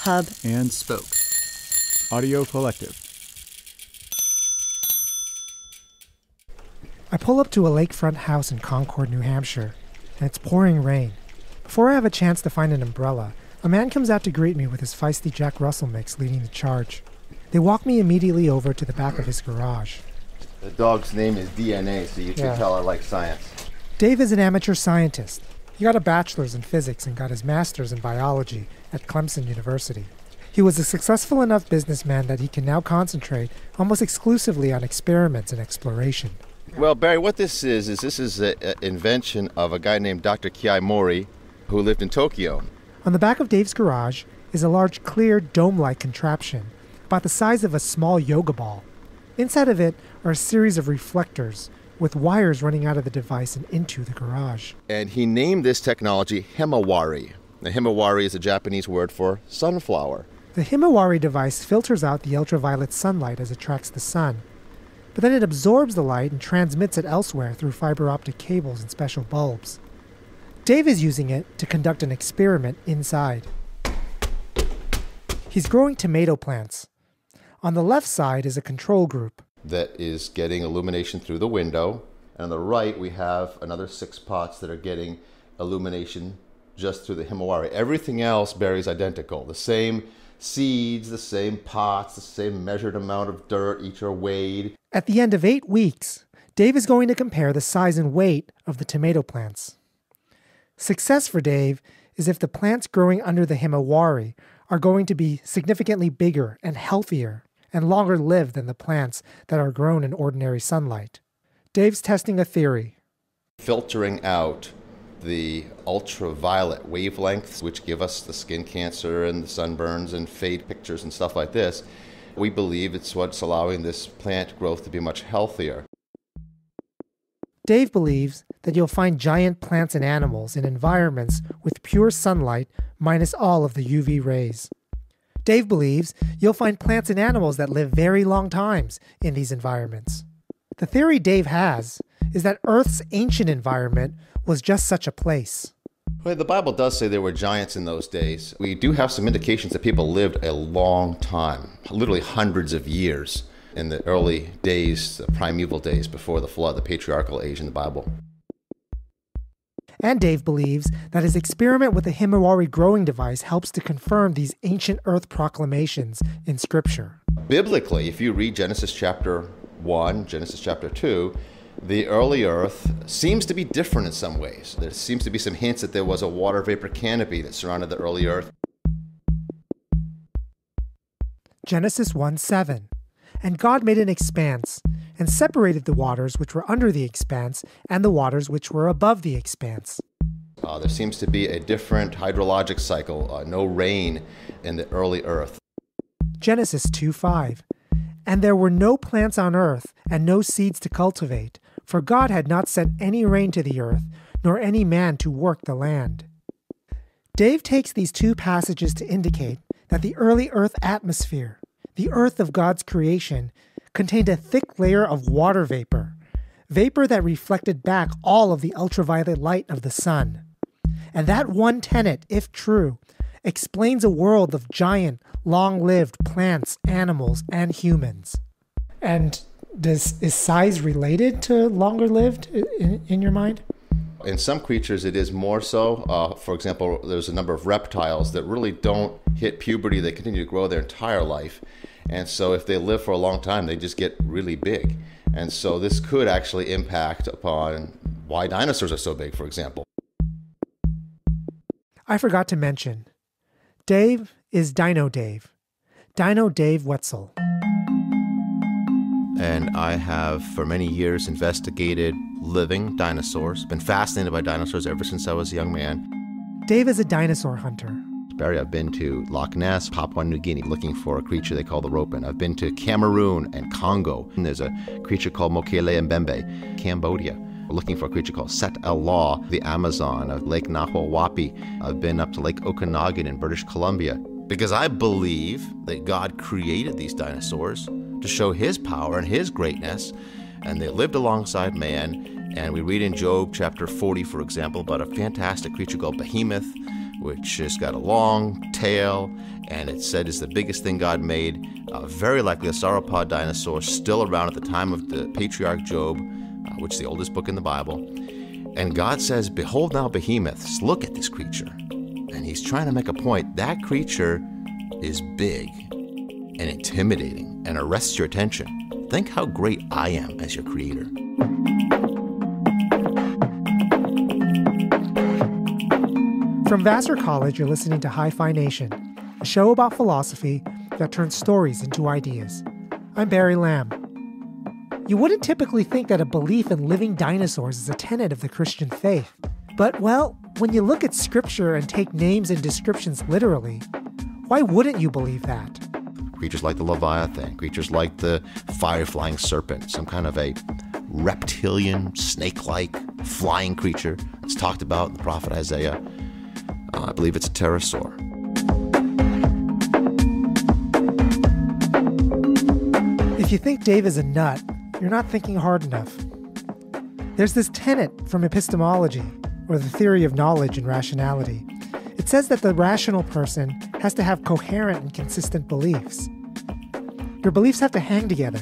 hub, and spoke. Audio Collective. I pull up to a lakefront house in Concord, New Hampshire, and it's pouring rain. Before I have a chance to find an umbrella, a man comes out to greet me with his feisty Jack Russell mix leading the charge. They walk me immediately over to the back of his garage. The dog's name is DNA, so you Yeah. can tell I like science. Dave is an amateur scientist. He got a bachelor's in physics and got his master's in biology at Clemson University. He was a successful enough businessman that he can now concentrate almost exclusively on experiments and exploration. Well, Barry, what this is is this is an invention of a guy named Dr. Kei Mori, who lived in Tokyo. On the back of Dave's garage is a large clear dome like contraption, about the size of a small yoga ball. Inside of it are a series of reflectors with wires running out of the device and into the garage. And he named this technology Himawari. The Himawari is a Japanese word for sunflower. The Himawari device filters out the ultraviolet sunlight as it tracks the sun, but then it absorbs the light and transmits it elsewhere through fiber optic cables and special bulbs. Dave is using it to conduct an experiment inside. He's growing tomato plants. On the left side is a control group. That is getting illumination through the window. And on the right, we have another six pots that are getting illumination just through the Himawari. Everything else Barry's identical. The same seeds, the same pots, the same measured amount of dirt, each are weighed. At the end of eight weeks, Dave is going to compare the size and weight of the tomato plants. Success for Dave is if the plants growing under the Himawari are going to be significantly bigger and healthier and longer live than the plants that are grown in ordinary sunlight. Dave's testing a theory. filtering out the ultraviolet wavelengths, which give us the skin cancer and the sunburns and fade pictures and stuff like this. We believe it's what's allowing this plant growth to be much healthier. Dave believes that you'll find giant plants and animals in environments with pure sunlight minus all of the UV rays. Dave believes you'll find plants and animals that live very long times in these environments. The theory Dave has is that Earth's ancient environment was just such a place. Well, the Bible does say there were giants in those days. We do have some indications that people lived a long time, literally hundreds of years in the early days, the primeval days before the flood, the patriarchal age in the Bible. And Dave believes that his experiment with the Himawari growing device helps to confirm these ancient Earth proclamations in Scripture. Biblically, if you read Genesis chapter 1, Genesis chapter 2, the early earth seems to be different in some ways. There seems to be some hints that there was a water vapor canopy that surrounded the early earth. Genesis 1 7. And God made an expanse, and separated the waters which were under the expanse, and the waters which were above the expanse. Uh, there seems to be a different hydrologic cycle, uh, no rain in the early earth. Genesis 2 5. And there were no plants on earth, and no seeds to cultivate, for God had not sent any rain to the earth, nor any man to work the land. Dave takes these two passages to indicate that the early earth atmosphere, the earth of God's creation, contained a thick layer of water vapor, vapor that reflected back all of the ultraviolet light of the sun. And that one tenet, if true, explains a world of giant, long lived plants, animals, and humans. And does, is size related to longer lived in, in your mind? In some creatures, it is more so. Uh, for example, there's a number of reptiles that really don't hit puberty, they continue to grow their entire life. And so, if they live for a long time, they just get really big. And so, this could actually impact upon why dinosaurs are so big, for example. I forgot to mention Dave is Dino Dave. Dino Dave Woetzel. And I have, for many years, investigated living dinosaurs, been fascinated by dinosaurs ever since I was a young man. Dave is a dinosaur hunter. Barry, I've been to Loch Ness, Papua New Guinea, looking for a creature they call the ropen. I've been to Cameroon and Congo. And there's a creature called Mokele Mbembe, Cambodia. Looking for a creature called Set El Law, the Amazon, of Lake Nahuel Huapi. I've been up to Lake Okanagan in British Columbia. Because I believe that God created these dinosaurs to show his power and his greatness, and they lived alongside man. And we read in Job chapter 40, for example, about a fantastic creature called Behemoth, which has got a long tail, and it's said is the biggest thing God made. Uh, very likely a sauropod dinosaur, still around at the time of the patriarch Job, uh, which is the oldest book in the Bible. And God says, Behold now behemoths, look at this creature. And he's trying to make a point. That creature is big and intimidating and arrests your attention. Think how great I am as your creator. From Vassar College, you're listening to Hi-Phi Nation, a show about philosophy that turns stories into ideas. I'm Barry Lam. You wouldn't typically think that a belief in living dinosaurs is a tenet of the Christian faith. But, well, when you look at scripture and take names and descriptions literally, why wouldn't you believe that? Creatures like the Leviathan, creatures like the fire flying serpent, some kind of a reptilian, snake like, flying creature. It's talked about in the prophet Isaiah. Uh, I believe it's a pterosaur. If you think Dave is a nut, you're not thinking hard enough. There's this tenet from epistemology, or the theory of knowledge and rationality. It says that the rational person has to have coherent and consistent beliefs. Your beliefs have to hang together.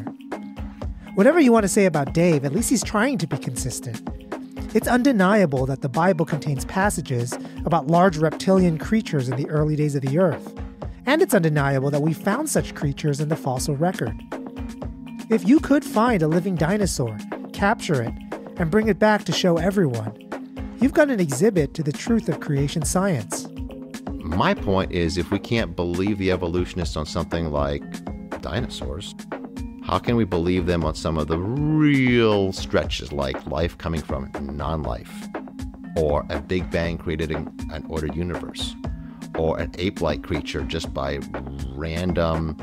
Whatever you want to say about Dave, at least he's trying to be consistent. It's undeniable that the Bible contains passages about large reptilian creatures in the early days of the earth. And it's undeniable that we found such creatures in the fossil record. If you could find a living dinosaur, capture it, and bring it back to show everyone, you've got an exhibit to the truth of creation science. My point is if we can't believe the evolutionists on something like dinosaurs, how can we believe them on some of the real stretches like life coming from non life? Or a Big Bang created an ordered universe? Or an ape like creature just by random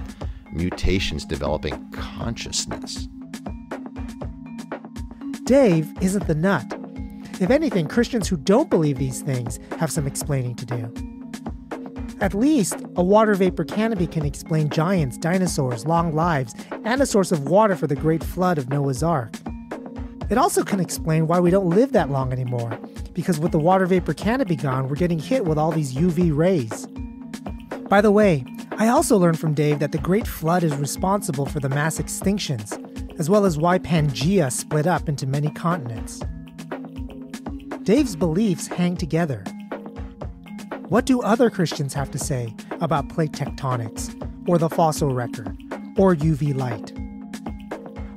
mutations developing consciousness? Dave isn't the nut. If anything, Christians who don't believe these things have some explaining to do. At least, a water vapor canopy can explain giants, dinosaurs, long lives, and a source of water for the great flood of Noah's Ark. It also can explain why we don't live that long anymore, because with the water vapor canopy gone, we're getting hit with all these UV rays. By the way, I also learned from Dave that the Great Flood is responsible for the mass extinctions, as well as why Pangea split up into many continents. Dave's beliefs hang together. What do other Christians have to say about plate tectonics, or the fossil record, or UV light?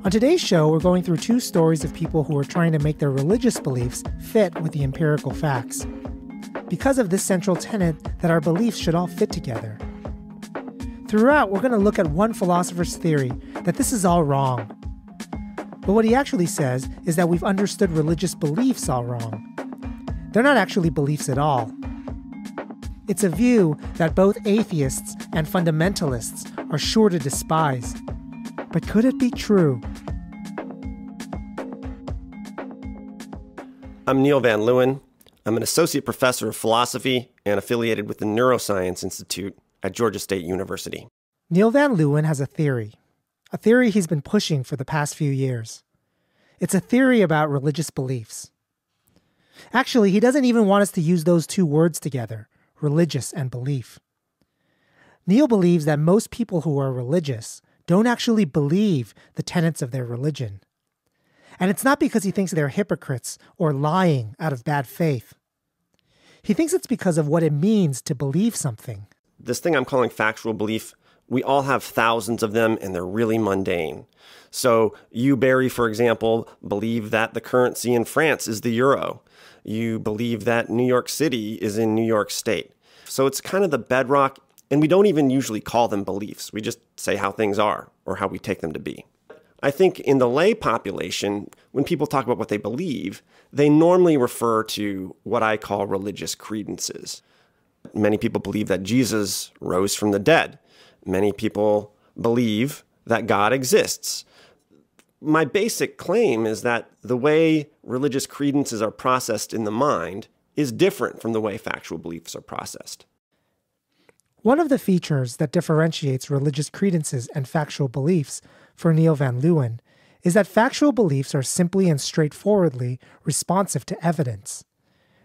On today's show, we're going through two stories of people who are trying to make their religious beliefs fit with the empirical facts. Because of this central tenet that our beliefs should all fit together. Throughout, we're going to look at one philosopher's theory that this is all wrong. But what he actually says is that we've understood religious beliefs all wrong. They're not actually beliefs at all. It's a view that both atheists and fundamentalists are sure to despise. But could it be true? I'm Neil Van Leeuwen. I'm an associate professor of philosophy and affiliated with the Neuroscience Institute at Georgia State University. Neil Van Leeuwen has a theory, a theory he's been pushing for the past few years. It's a theory about religious beliefs. Actually, he doesn't even want us to use those two words together religious and belief. Neil believes that most people who are religious don't actually believe the tenets of their religion. And it's not because he thinks they're hypocrites or lying out of bad faith. He thinks it's because of what it means to believe something. This thing I'm calling factual belief, we all have thousands of them and they're really mundane. So, you, Barry, for example, believe that the currency in France is the euro you believe that New York City is in New York State. So it's kind of the bedrock, and we don't even usually call them beliefs. We just say how things are or how we take them to be. I think in the lay population, when people talk about what they believe, they normally refer to what I call religious credences. Many people believe that Jesus rose from the dead. Many people believe that God exists my basic claim is that the way religious credences are processed in the mind is different from the way factual beliefs are processed. One of the features that differentiates religious credences and factual beliefs for Neil Van Leeuwen is that factual beliefs are simply and straightforwardly responsive to evidence.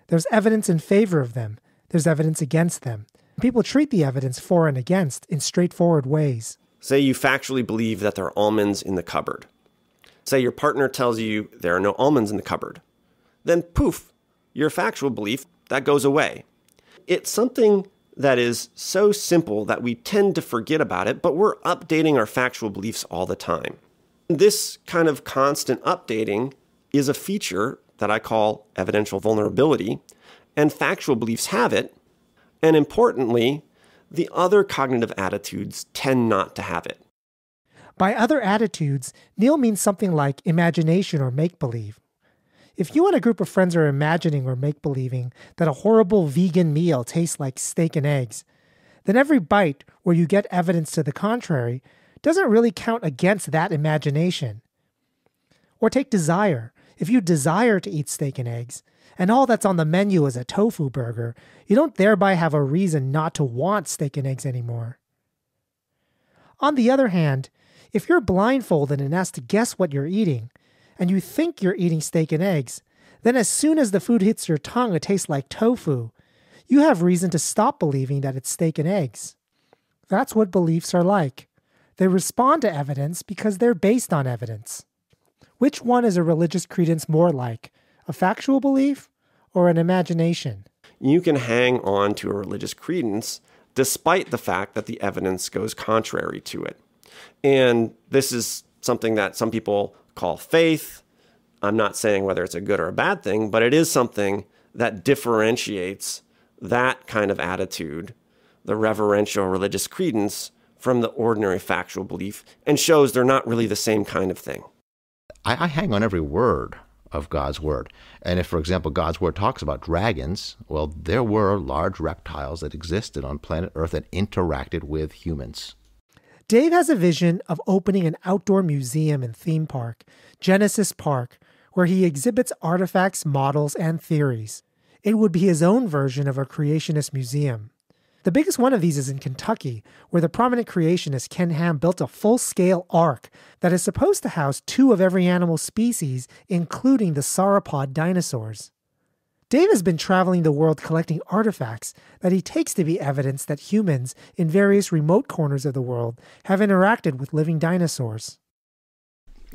There's evidence in favor of them, there's evidence against them. People treat the evidence for and against in straightforward ways. Say you factually believe that there are almonds in the cupboard. Say your partner tells you there are no almonds in the cupboard. Then poof, your factual belief that goes away. It's something that is so simple that we tend to forget about it, but we're updating our factual beliefs all the time. This kind of constant updating is a feature that I call evidential vulnerability, and factual beliefs have it. And importantly, the other cognitive attitudes tend not to have it. By other attitudes, Neil means something like imagination or make believe. If you and a group of friends are imagining or make believing that a horrible vegan meal tastes like steak and eggs, then every bite where you get evidence to the contrary doesn't really count against that imagination. Or take desire. If you desire to eat steak and eggs, and all that's on the menu is a tofu burger, you don't thereby have a reason not to want steak and eggs anymore. On the other hand, if you're blindfolded and asked to guess what you're eating, and you think you're eating steak and eggs, then as soon as the food hits your tongue, it tastes like tofu, you have reason to stop believing that it's steak and eggs. That's what beliefs are like. They respond to evidence because they're based on evidence. Which one is a religious credence more like? A factual belief or an imagination? You can hang on to a religious credence despite the fact that the evidence goes contrary to it. And this is something that some people call faith. I'm not saying whether it's a good or a bad thing, but it is something that differentiates that kind of attitude, the reverential religious credence, from the ordinary factual belief and shows they're not really the same kind of thing. I, I hang on every word of God's word. And if, for example, God's word talks about dragons, well, there were large reptiles that existed on planet Earth that interacted with humans. Dave has a vision of opening an outdoor museum and theme park, Genesis Park, where he exhibits artifacts, models, and theories. It would be his own version of a creationist museum. The biggest one of these is in Kentucky, where the prominent creationist Ken Ham built a full scale ark that is supposed to house two of every animal species, including the sauropod dinosaurs. Dave has been traveling the world collecting artifacts that he takes to be evidence that humans in various remote corners of the world have interacted with living dinosaurs.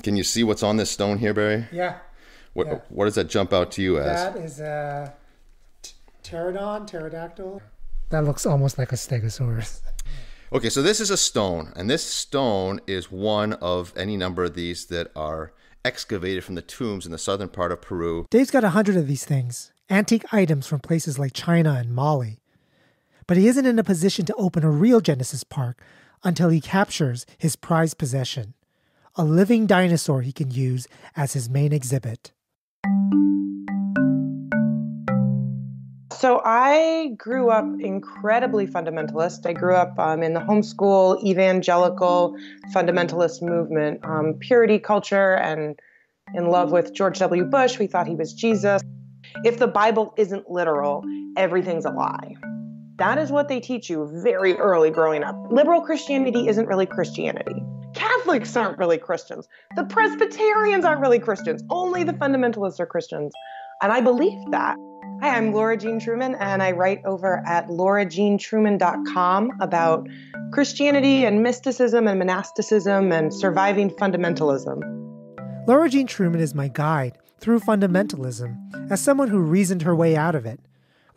Can you see what's on this stone here, Barry? Yeah. What, yeah. what does that jump out to you as? That is a pterodon, pterodactyl. That looks almost like a stegosaurus. Okay, so this is a stone, and this stone is one of any number of these that are excavated from the tombs in the southern part of Peru. Dave's got a hundred of these things, antique items from places like China and Mali. But he isn't in a position to open a real Genesis Park until he captures his prized possession a living dinosaur he can use as his main exhibit. So I grew up incredibly fundamentalist. I grew up um, in the homeschool evangelical fundamentalist movement, um, purity culture, and in love with George W. Bush. We thought he was Jesus. If the Bible isn't literal, everything's a lie. That is what they teach you very early growing up. Liberal Christianity isn't really Christianity. Catholics aren't really Christians. The Presbyterians aren't really Christians. Only the fundamentalists are Christians. And I believe that. Hi, I'm Laura Jean Truman, and I write over at laurajeantruman.com about Christianity and mysticism and monasticism and surviving fundamentalism. Laura Jean Truman is my guide through fundamentalism as someone who reasoned her way out of it.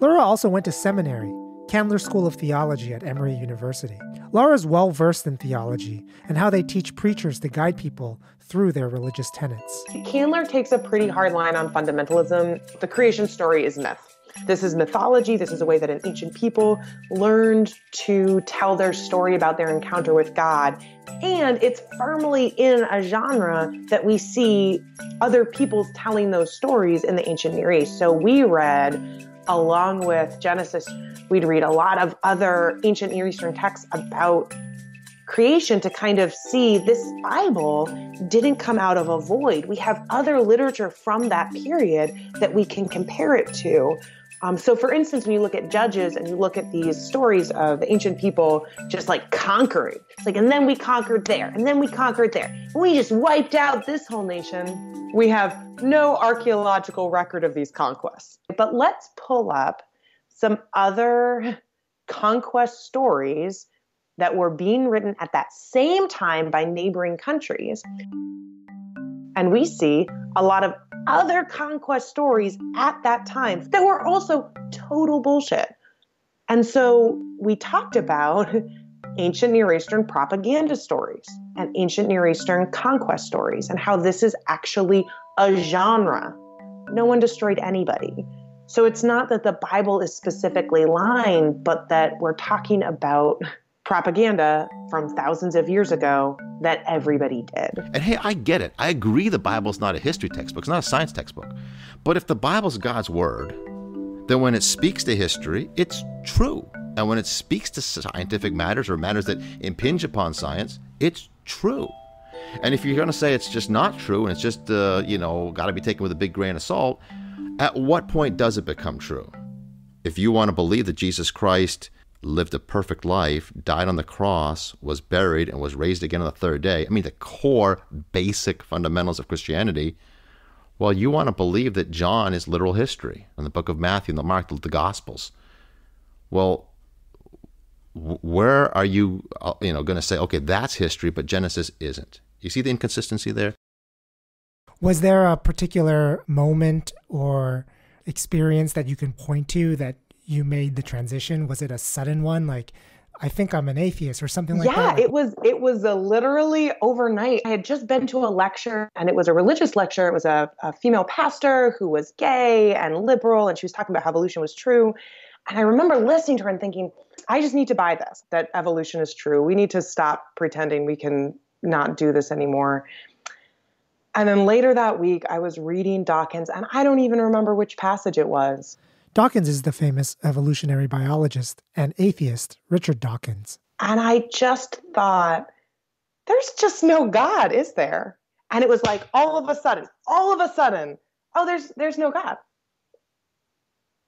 Laura also went to seminary, Candler School of Theology at Emory University. Laura's well versed in theology and how they teach preachers to guide people through their religious tenets. Candler takes a pretty hard line on fundamentalism. The creation story is myth. This is mythology. This is a way that an ancient people learned to tell their story about their encounter with God. And it's firmly in a genre that we see other peoples telling those stories in the ancient Near East. So we read, along with Genesis, we'd read a lot of other ancient Near Eastern texts about creation to kind of see this Bible didn't come out of a void. We have other literature from that period that we can compare it to. Um, so, for instance, when you look at Judges and you look at these stories of ancient people just like conquering, it's like, and then we conquered there, and then we conquered there. We just wiped out this whole nation. We have no archaeological record of these conquests. But let's pull up some other conquest stories that were being written at that same time by neighboring countries. And we see a lot of other conquest stories at that time that were also total bullshit. And so we talked about ancient Near Eastern propaganda stories and ancient Near Eastern conquest stories and how this is actually a genre. No one destroyed anybody. So it's not that the Bible is specifically lying, but that we're talking about propaganda from thousands of years ago that everybody did. And hey, I get it. I agree the Bible's not a history textbook, it's not a science textbook. But if the Bible's God's word, then when it speaks to history, it's true. And when it speaks to scientific matters or matters that impinge upon science, it's true. And if you're going to say it's just not true and it's just, uh, you know, got to be taken with a big grain of salt, at what point does it become true? If you want to believe that Jesus Christ lived a perfect life, died on the cross, was buried, and was raised again on the third day. I mean, the core, basic fundamentals of Christianity. Well, you want to believe that John is literal history, and the book of Matthew and the Mark, the Gospels. Well, where are you, uh, you know, going to say, okay, that's history, but Genesis isn't? You see the inconsistency there? Was there a particular moment or experience that you can point to that you made the transition? Was it a sudden one? Like, I think I'm an atheist or something like yeah, that? Yeah, it was it was a literally overnight. I had just been to a lecture and it was a religious lecture. It was a, a female pastor who was gay and liberal and she was talking about how evolution was true. And I remember listening to her and thinking, I just need to buy this, that evolution is true. We need to stop pretending we can not do this anymore. And then later that week, I was reading Dawkins, and I don't even remember which passage it was. Dawkins is the famous evolutionary biologist and atheist, Richard Dawkins. And I just thought, there's just no God, is there? And it was like all of a sudden, all of a sudden, oh, there's there's no God.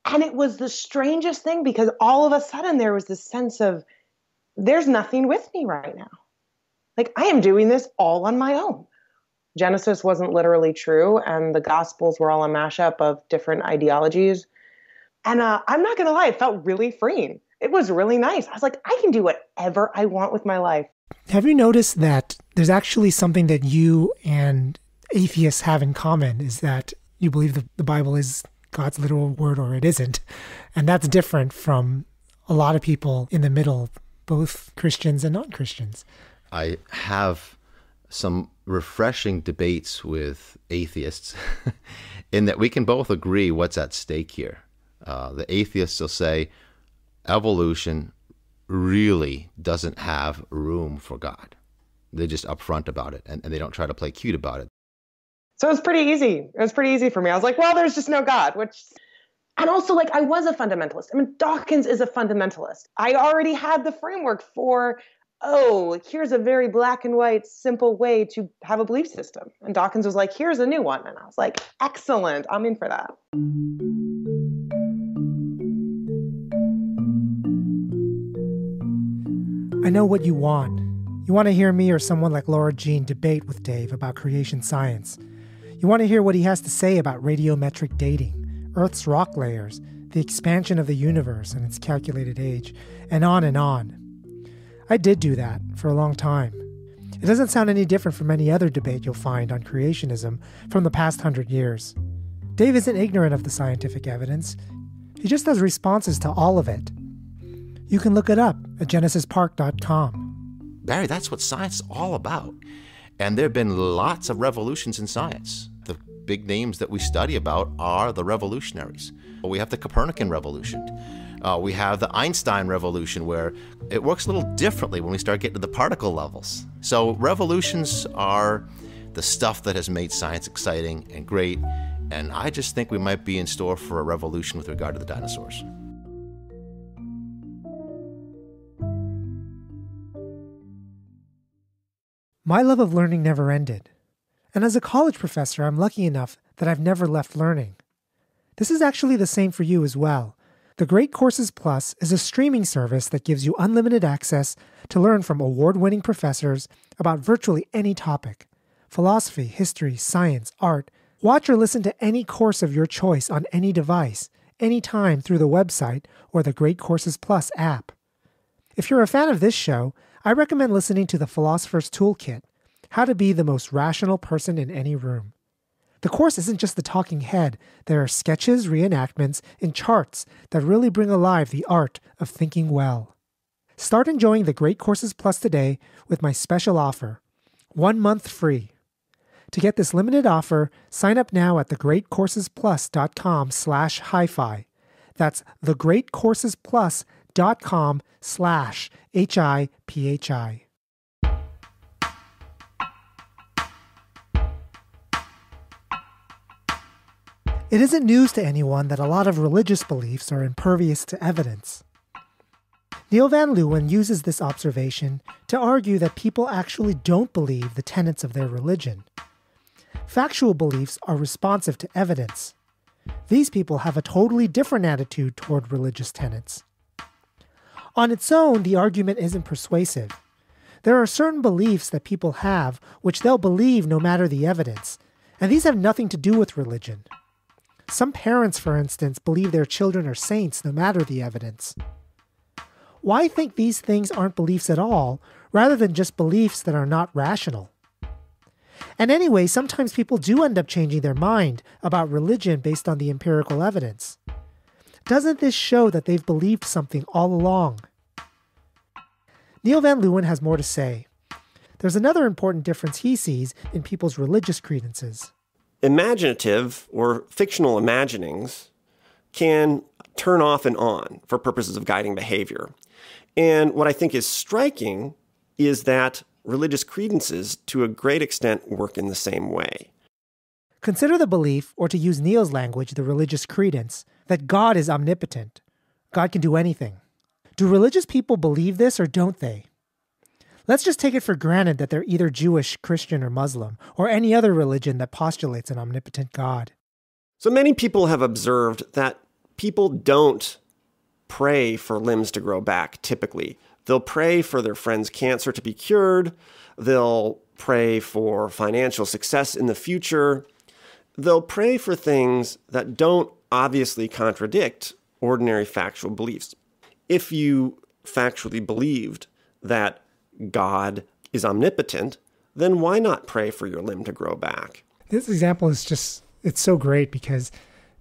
And it was the strangest thing because all of a sudden there was this sense of there's nothing with me right now. Like I am doing this all on my own. Genesis wasn't literally true, and the Gospels were all a mashup of different ideologies and uh, I'm not going to lie, it felt really freeing. It was really nice. I was like, I can do whatever I want with my life. Have you noticed that there's actually something that you and atheists have in common is that you believe that the Bible is God's literal word or it isn't. And that's different from a lot of people in the middle, both Christians and non Christians. I have some refreshing debates with atheists in that we can both agree what's at stake here. Uh, the atheists will say evolution really doesn't have room for God. They're just upfront about it and, and they don't try to play cute about it. So it was pretty easy. It was pretty easy for me. I was like, well, there's just no God, which and also like I was a fundamentalist. I mean, Dawkins is a fundamentalist. I already had the framework for, oh, here's a very black and white, simple way to have a belief system. And Dawkins was like, here's a new one. And I was like, excellent. I'm in for that. I know what you want. You want to hear me or someone like Laura Jean debate with Dave about creation science. You want to hear what he has to say about radiometric dating, Earth's rock layers, the expansion of the universe and its calculated age, and on and on. I did do that for a long time. It doesn't sound any different from any other debate you'll find on creationism from the past hundred years. Dave isn't ignorant of the scientific evidence, he just has responses to all of it. You can look it up at genesispark.com. Barry, that's what science is all about. And there have been lots of revolutions in science. The big names that we study about are the revolutionaries. We have the Copernican revolution. Uh, we have the Einstein revolution, where it works a little differently when we start getting to the particle levels. So, revolutions are the stuff that has made science exciting and great. And I just think we might be in store for a revolution with regard to the dinosaurs. My love of learning never ended. And as a college professor, I'm lucky enough that I've never left learning. This is actually the same for you as well. The Great Courses Plus is a streaming service that gives you unlimited access to learn from award winning professors about virtually any topic philosophy, history, science, art. Watch or listen to any course of your choice on any device anytime through the website or the Great Courses Plus app. If you're a fan of this show, I recommend listening to the Philosopher's Toolkit How to Be the Most Rational Person in Any Room. The course isn't just the talking head, there are sketches, reenactments, and charts that really bring alive the art of thinking well. Start enjoying the Great Courses Plus today with my special offer one month free. To get this limited offer, sign up now at thegreatcoursesplus.com slash hi-fi. That's thegreatcoursesplus.com slash H-I-P-H-I. It isn't news to anyone that a lot of religious beliefs are impervious to evidence. Neil Van Leeuwen uses this observation to argue that people actually don't believe the tenets of their religion. Factual beliefs are responsive to evidence. These people have a totally different attitude toward religious tenets. On its own, the argument isn't persuasive. There are certain beliefs that people have which they'll believe no matter the evidence, and these have nothing to do with religion. Some parents, for instance, believe their children are saints no matter the evidence. Why think these things aren't beliefs at all, rather than just beliefs that are not rational? And anyway, sometimes people do end up changing their mind about religion based on the empirical evidence. Doesn't this show that they've believed something all along? Neil Van Leeuwen has more to say. There's another important difference he sees in people's religious credences. Imaginative or fictional imaginings can turn off and on for purposes of guiding behavior. And what I think is striking is that religious credences, to a great extent, work in the same way. Consider the belief, or to use Neil's language, the religious credence, that God is omnipotent. God can do anything. Do religious people believe this or don't they? Let's just take it for granted that they're either Jewish, Christian, or Muslim, or any other religion that postulates an omnipotent God. So many people have observed that people don't pray for limbs to grow back typically. They'll pray for their friend's cancer to be cured. They'll pray for financial success in the future. They'll pray for things that don't obviously contradict ordinary factual beliefs. If you factually believed that God is omnipotent, then why not pray for your limb to grow back? This example is just, it's so great because,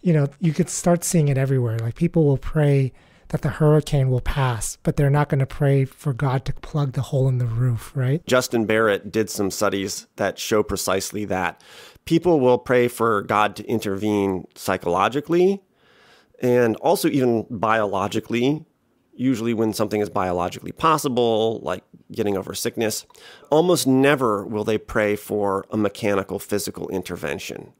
you know, you could start seeing it everywhere. Like people will pray that the hurricane will pass, but they're not going to pray for God to plug the hole in the roof, right? Justin Barrett did some studies that show precisely that. People will pray for God to intervene psychologically and also even biologically, usually when something is biologically possible, like getting over sickness. Almost never will they pray for a mechanical physical intervention.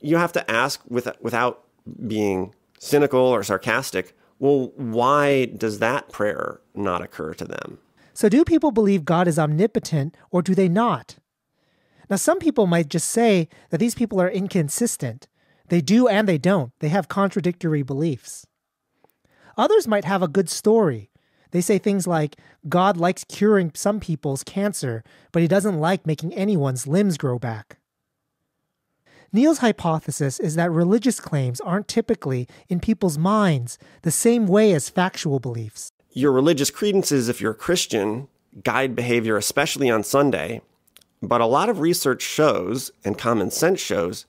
You have to ask with, without being cynical or sarcastic well, why does that prayer not occur to them? So, do people believe God is omnipotent or do they not? Now, some people might just say that these people are inconsistent. They do and they don't. They have contradictory beliefs. Others might have a good story. They say things like, God likes curing some people's cancer, but he doesn't like making anyone's limbs grow back. Neil's hypothesis is that religious claims aren't typically in people's minds the same way as factual beliefs. Your religious credences, if you're a Christian, guide behavior, especially on Sunday. But a lot of research shows, and common sense shows,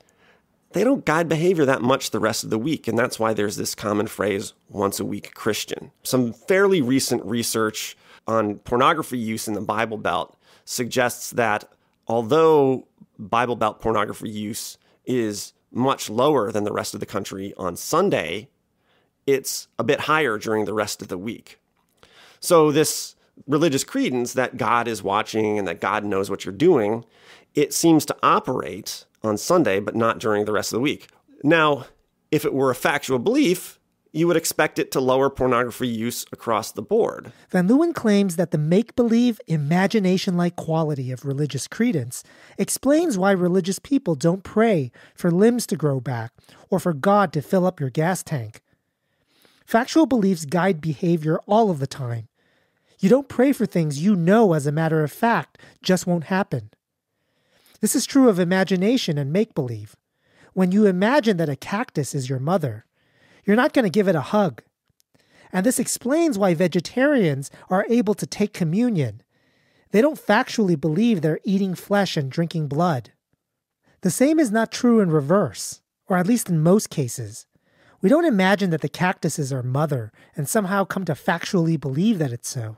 they don't guide behavior that much the rest of the week. And that's why there's this common phrase, once a week Christian. Some fairly recent research on pornography use in the Bible Belt suggests that although Bible Belt pornography use is much lower than the rest of the country on Sunday, it's a bit higher during the rest of the week. So, this religious credence that God is watching and that God knows what you're doing, it seems to operate on Sunday, but not during the rest of the week. Now, if it were a factual belief, you would expect it to lower pornography use across the board. Van Leeuwen claims that the make believe, imagination like quality of religious credence explains why religious people don't pray for limbs to grow back or for God to fill up your gas tank. Factual beliefs guide behavior all of the time. You don't pray for things you know as a matter of fact just won't happen. This is true of imagination and make believe. When you imagine that a cactus is your mother, you're not going to give it a hug. And this explains why vegetarians are able to take communion. They don't factually believe they're eating flesh and drinking blood. The same is not true in reverse, or at least in most cases. We don't imagine that the cactus is our mother and somehow come to factually believe that it's so.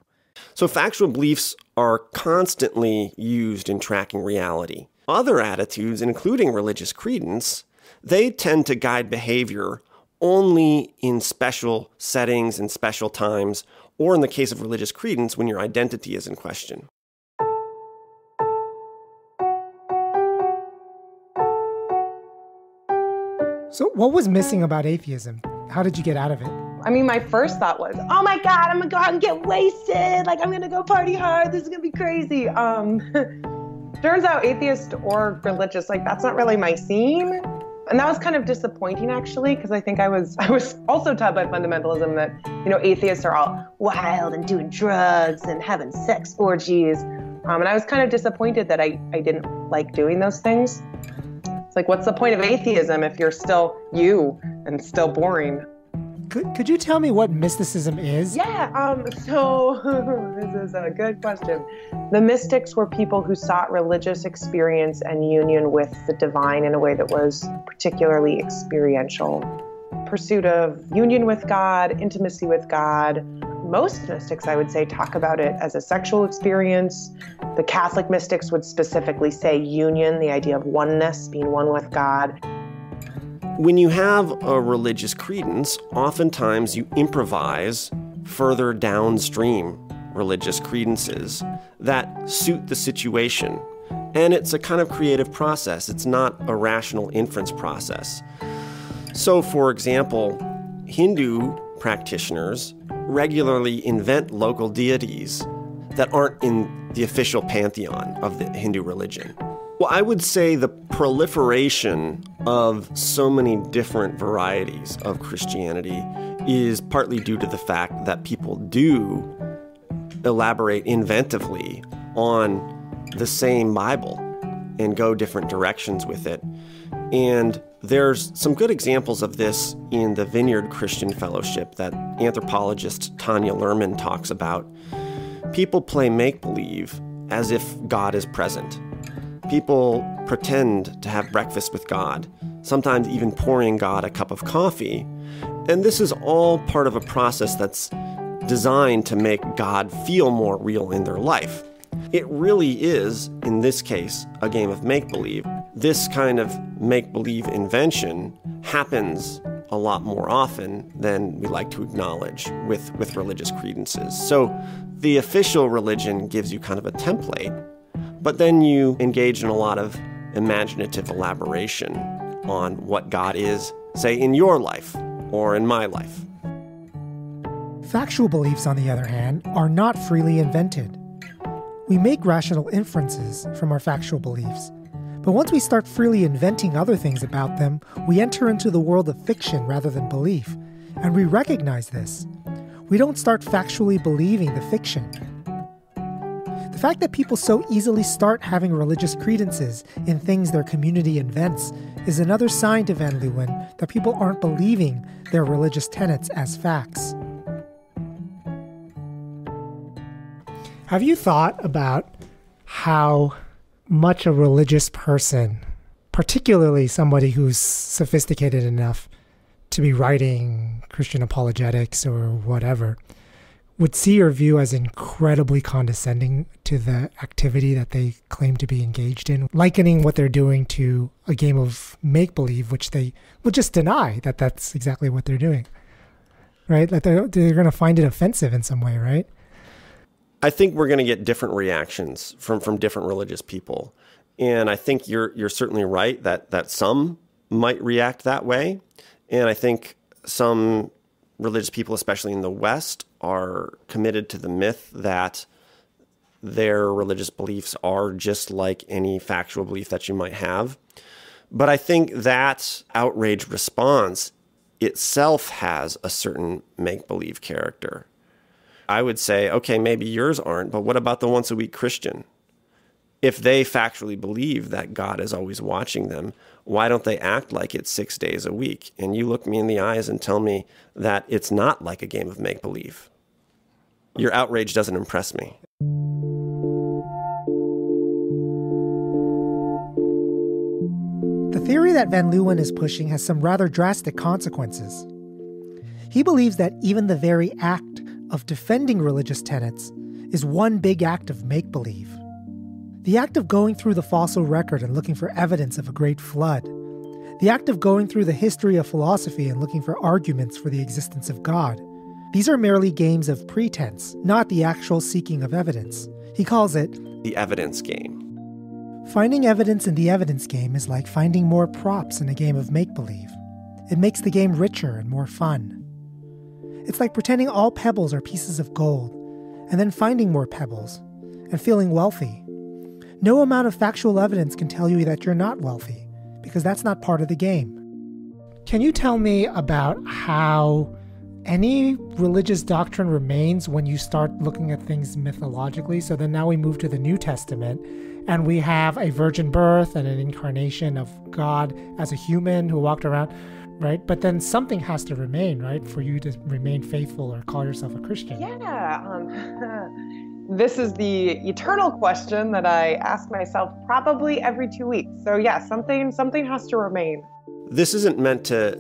So, factual beliefs are constantly used in tracking reality. Other attitudes, including religious credence, they tend to guide behavior only in special settings and special times, or in the case of religious credence, when your identity is in question. So, what was missing about atheism? How did you get out of it? I mean, my first thought was, oh my God, I'm gonna go out and get wasted. Like, I'm gonna go party hard. This is gonna be crazy. Um, turns out, atheist or religious, like, that's not really my scene. And that was kind of disappointing, actually, because I think I was I was also taught by fundamentalism that you know atheists are all wild and doing drugs and having sex orgies, um, and I was kind of disappointed that I I didn't like doing those things. It's like, what's the point of atheism if you're still you and still boring? Could, could you tell me what mysticism is? Yeah, um, so this is a good question. The mystics were people who sought religious experience and union with the divine in a way that was particularly experiential. Pursuit of union with God, intimacy with God. Most mystics, I would say, talk about it as a sexual experience. The Catholic mystics would specifically say union, the idea of oneness, being one with God. When you have a religious credence, oftentimes you improvise further downstream religious credences that suit the situation. And it's a kind of creative process, it's not a rational inference process. So, for example, Hindu practitioners regularly invent local deities that aren't in the official pantheon of the Hindu religion. Well, I would say the proliferation of so many different varieties of Christianity is partly due to the fact that people do elaborate inventively on the same Bible and go different directions with it. And there's some good examples of this in the Vineyard Christian Fellowship that anthropologist Tanya Luhrmann talks about. People play make believe as if God is present People pretend to have breakfast with God, sometimes even pouring God a cup of coffee. And this is all part of a process that's designed to make God feel more real in their life. It really is, in this case, a game of make believe. This kind of make believe invention happens a lot more often than we like to acknowledge with, with religious credences. So the official religion gives you kind of a template but then you engage in a lot of imaginative elaboration on what God is, say, in your life or in my life. Factual beliefs, on the other hand, are not freely invented. We make rational inferences from our factual beliefs, but once we start freely inventing other things about them, we enter into the world of fiction rather than belief, and we recognize this. We don't start factually believing the fiction, the fact that people so easily start having religious credences in things their community invents is another sign to Van Leeuwen that people aren't believing their religious tenets as facts. Have you thought about how much a religious person, particularly somebody who's sophisticated enough to be writing Christian apologetics or whatever, would see or view as incredibly condescending to the activity that they claim to be engaged in, likening what they're doing to a game of make believe, which they will just deny that that's exactly what they're doing. Right? Like they're, they're going to find it offensive in some way, right? I think we're going to get different reactions from, from different religious people. And I think you're, you're certainly right that, that some might react that way. And I think some religious people, especially in the West, are committed to the myth that their religious beliefs are just like any factual belief that you might have. But I think that outrage response itself has a certain make believe character. I would say, okay, maybe yours aren't, but what about the once a week Christian? If they factually believe that God is always watching them, why don't they act like it's six days a week? And you look me in the eyes and tell me that it's not like a game of make believe. Your outrage doesn't impress me. The theory that Van Leeuwen is pushing has some rather drastic consequences. He believes that even the very act of defending religious tenets is one big act of make believe. The act of going through the fossil record and looking for evidence of a great flood. The act of going through the history of philosophy and looking for arguments for the existence of God. These are merely games of pretense, not the actual seeking of evidence. He calls it the evidence game. Finding evidence in the evidence game is like finding more props in a game of make believe. It makes the game richer and more fun. It's like pretending all pebbles are pieces of gold, and then finding more pebbles, and feeling wealthy. No amount of factual evidence can tell you that you're not wealthy, because that's not part of the game. Can you tell me about how any religious doctrine remains when you start looking at things mythologically? So then now we move to the New Testament, and we have a virgin birth and an incarnation of God as a human who walked around right? But then something has to remain, right, for you to remain faithful or call yourself a Christian. Yeah. Um, this is the eternal question that I ask myself probably every two weeks. So yeah, something something has to remain. This isn't meant to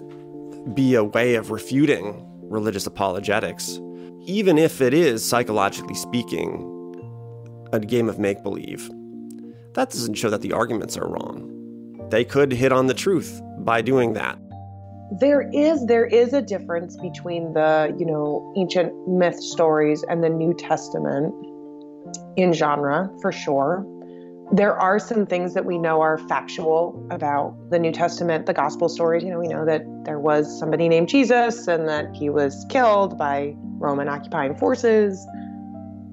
be a way of refuting religious apologetics, even if it is psychologically speaking a game of make believe. That doesn't show that the arguments are wrong. They could hit on the truth by doing that there is there is a difference between the you know ancient myth stories and the new testament in genre for sure. There are some things that we know are factual about the new testament the gospel stories. You know we know that there was somebody named jesus and that he was killed by roman occupying forces.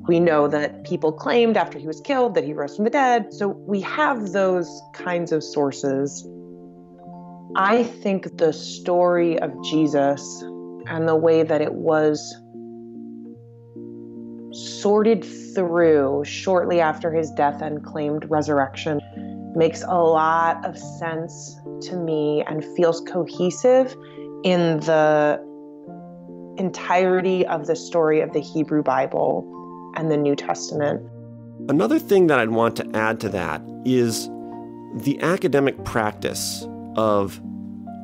We know that people claimed after he was killed that he rose from the dead. So we have those kinds of sources. I think the story of Jesus and the way that it was sorted through shortly after his death and claimed resurrection makes a lot of sense to me and feels cohesive in the entirety of the story of the Hebrew Bible and the New Testament. Another thing that I'd want to add to that is the academic practice of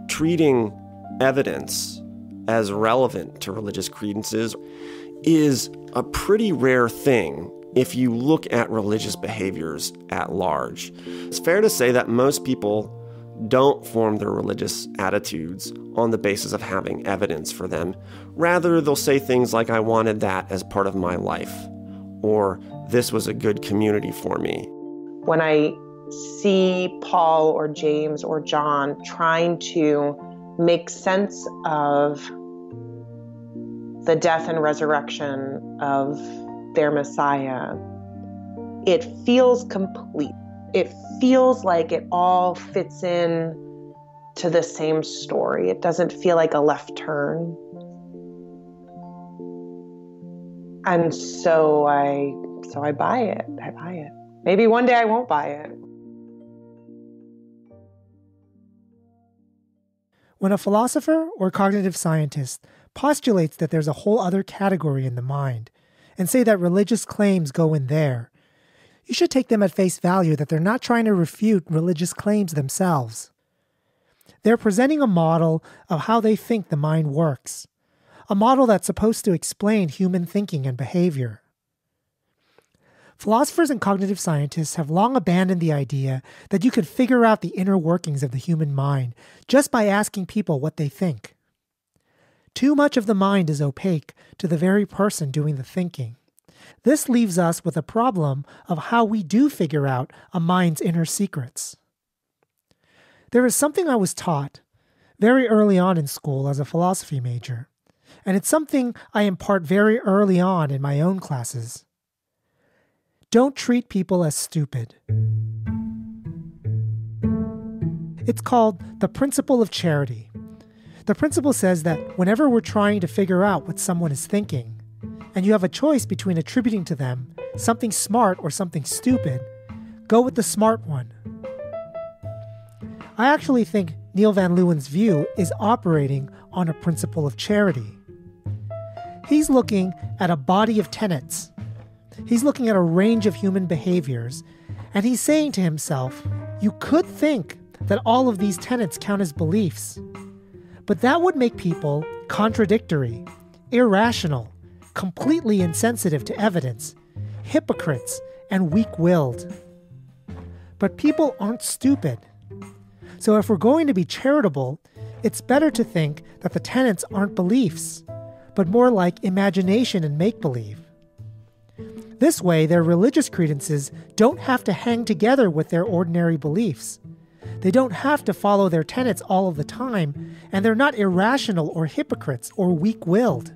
treating evidence as relevant to religious credences is a pretty rare thing if you look at religious behaviors at large. It's fair to say that most people don't form their religious attitudes on the basis of having evidence for them. Rather, they'll say things like, I wanted that as part of my life, or this was a good community for me. When I see Paul or James or John trying to make sense of the death and resurrection of their Messiah, it feels complete. It feels like it all fits in to the same story. It doesn't feel like a left turn. And so I so I buy it. I buy it. Maybe one day I won't buy it. When a philosopher or cognitive scientist postulates that there's a whole other category in the mind and say that religious claims go in there, you should take them at face value that they're not trying to refute religious claims themselves. They're presenting a model of how they think the mind works, a model that's supposed to explain human thinking and behavior. Philosophers and cognitive scientists have long abandoned the idea that you could figure out the inner workings of the human mind just by asking people what they think. Too much of the mind is opaque to the very person doing the thinking. This leaves us with a problem of how we do figure out a mind's inner secrets. There is something I was taught very early on in school as a philosophy major, and it's something I impart very early on in my own classes. Don't treat people as stupid. It's called the principle of charity. The principle says that whenever we're trying to figure out what someone is thinking, and you have a choice between attributing to them something smart or something stupid, go with the smart one. I actually think Neil Van Leeuwen's view is operating on a principle of charity. He's looking at a body of tenets. He's looking at a range of human behaviors, and he's saying to himself, you could think that all of these tenets count as beliefs, but that would make people contradictory, irrational, completely insensitive to evidence, hypocrites, and weak willed. But people aren't stupid. So if we're going to be charitable, it's better to think that the tenets aren't beliefs, but more like imagination and make believe. This way, their religious credences don't have to hang together with their ordinary beliefs. They don't have to follow their tenets all of the time, and they're not irrational or hypocrites or weak willed.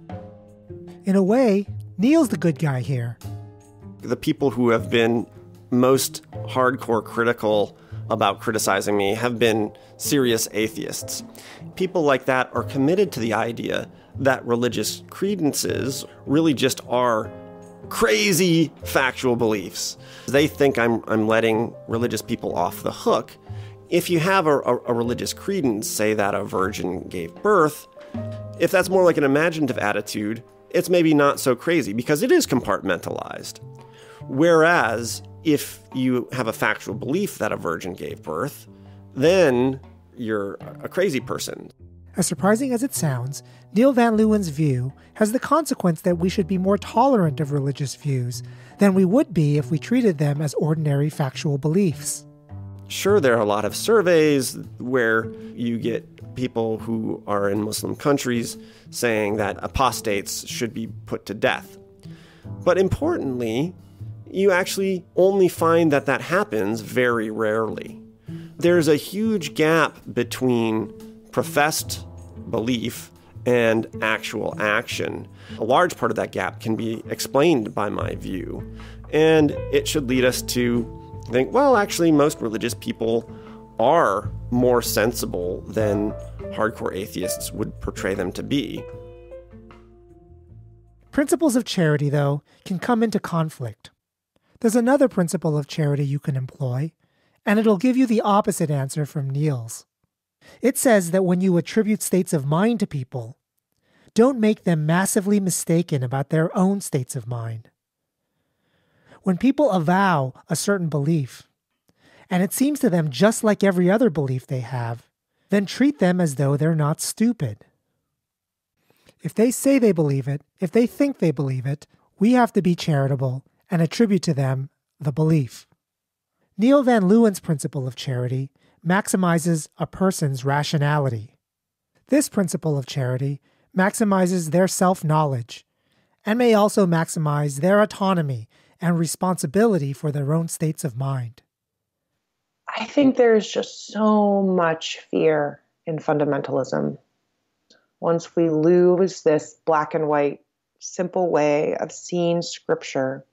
In a way, Neil's the good guy here. The people who have been most hardcore critical about criticizing me have been serious atheists. People like that are committed to the idea that religious credences really just are crazy factual beliefs. They think I'm, I'm letting religious people off the hook if you have a, a, a religious credence, say that a virgin gave birth, if that's more like an imaginative attitude, it's maybe not so crazy because it is compartmentalized. Whereas if you have a factual belief that a virgin gave birth, then you're a crazy person. As surprising as it sounds, Neil Van Leeuwen's view has the consequence that we should be more tolerant of religious views than we would be if we treated them as ordinary factual beliefs. Sure, there are a lot of surveys where you get people who are in Muslim countries saying that apostates should be put to death. But importantly, you actually only find that that happens very rarely. There's a huge gap between professed belief and actual action. A large part of that gap can be explained by my view, and it should lead us to think, well, actually, most religious people are more sensible than hardcore atheists would portray them to be. Principles of charity, though, can come into conflict. There's another principle of charity you can employ, and it'll give you the opposite answer from Neil's. It says that when you attribute states of mind to people, don't make them massively mistaken about their own states of mind. When people avow a certain belief, and it seems to them just like every other belief they have, then treat them as though they're not stupid. If they say they believe it, if they think they believe it, we have to be charitable and attribute to them the belief. Neil Van Leeuwen's principle of charity maximizes a person's rationality. This principle of charity maximizes their self knowledge and may also maximize their autonomy and responsibility for their own states of mind? I think there's just so much fear in fundamentalism. Once we lose this black and white, simple way of seeing scripture,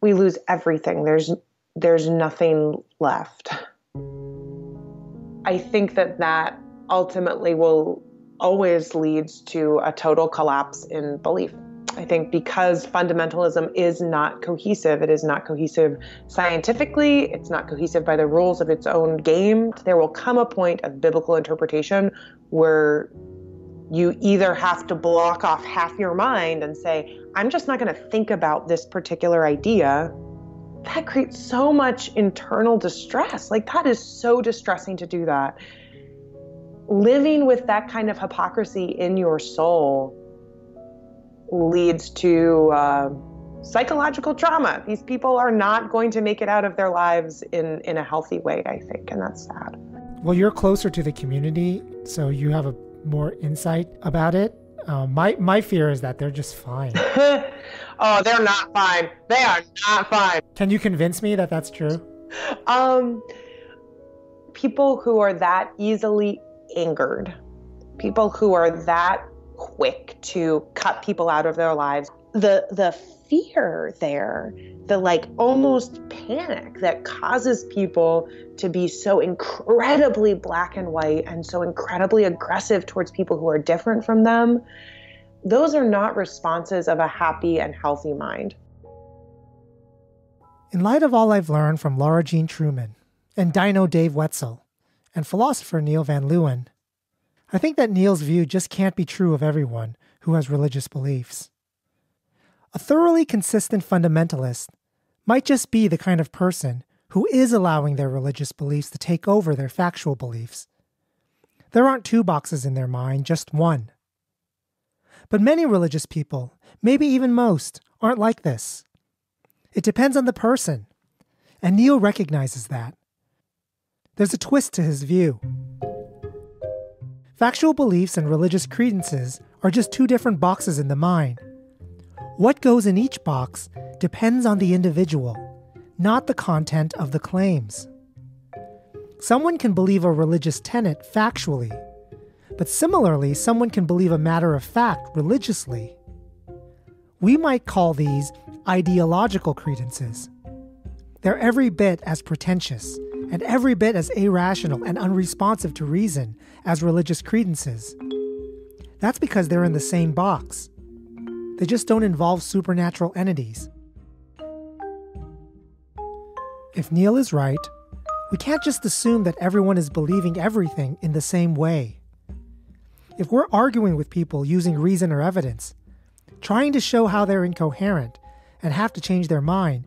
we lose everything. There's there's nothing left. I think that that ultimately will always leads to a total collapse in belief. I think because fundamentalism is not cohesive, it is not cohesive scientifically, it's not cohesive by the rules of its own game. There will come a point of biblical interpretation where you either have to block off half your mind and say, I'm just not going to think about this particular idea. That creates so much internal distress. Like, that is so distressing to do that. Living with that kind of hypocrisy in your soul leads to uh, psychological trauma. These people are not going to make it out of their lives in, in a healthy way, I think, and that's sad. Well, you're closer to the community, so you have a more insight about it. Uh, my my fear is that they're just fine. oh, they're not fine. They are not fine. Can you convince me that that's true? Um, people who are that easily angered, people who are that quick to cut people out of their lives. The the fear there, the like almost panic that causes people to be so incredibly black and white and so incredibly aggressive towards people who are different from them. Those are not responses of a happy and healthy mind. In light of all I've learned from Laura Jean Truman and Dino Dave Woetzel, and philosopher Neil Van Leeuwen. I think that Neil's view just can't be true of everyone who has religious beliefs. A thoroughly consistent fundamentalist might just be the kind of person who is allowing their religious beliefs to take over their factual beliefs. There aren't two boxes in their mind, just one. But many religious people, maybe even most, aren't like this. It depends on the person, and Neil recognizes that. There's a twist to his view. Factual beliefs and religious credences are just two different boxes in the mind. What goes in each box depends on the individual, not the content of the claims. Someone can believe a religious tenet factually, but similarly, someone can believe a matter of fact religiously. We might call these ideological credences. They're every bit as pretentious and every bit as irrational and unresponsive to reason as religious credences. That's because they're in the same box. They just don't involve supernatural entities. If Neil is right, we can't just assume that everyone is believing everything in the same way. If we're arguing with people using reason or evidence, trying to show how they're incoherent and have to change their mind,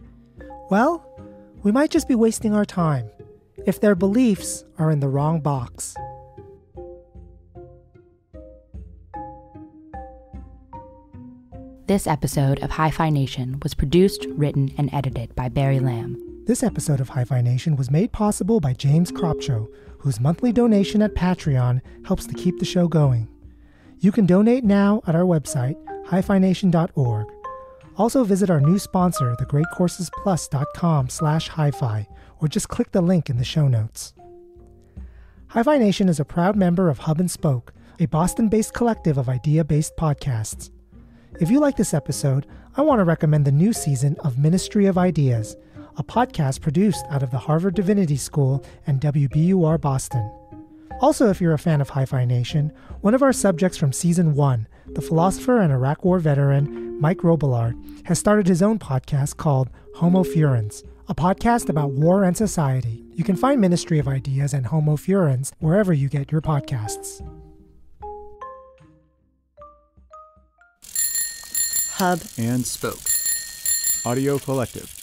well, we might just be wasting our time if their beliefs are in the wrong box. This episode of Hi-Phi Nation was produced, written, and edited by Barry Lam. This episode of Hi-Phi Nation was made possible by James Kropcho, whose monthly donation at Patreon helps to keep the show going. You can donate now at our website, hiphination.org. Also visit our new sponsor, thegreatcoursesplus.com slash hiphi, or just click the link in the show notes. Hi-Phi Nation is a proud member of Hub and Spoke, a Boston-based collective of idea-based podcasts. If you like this episode, I want to recommend the new season of Ministry of Ideas, a podcast produced out of the Harvard Divinity School and WBUR Boston. Also, if you're a fan of Hi-Phi Nation, one of our subjects from season one, the philosopher and Iraq War veteran Mike Robillard, has started his own podcast called Homo Furens, a podcast about war and society. You can find Ministry of Ideas and Homo Furens wherever you get your podcasts. Hub and Spoke Audio Collective.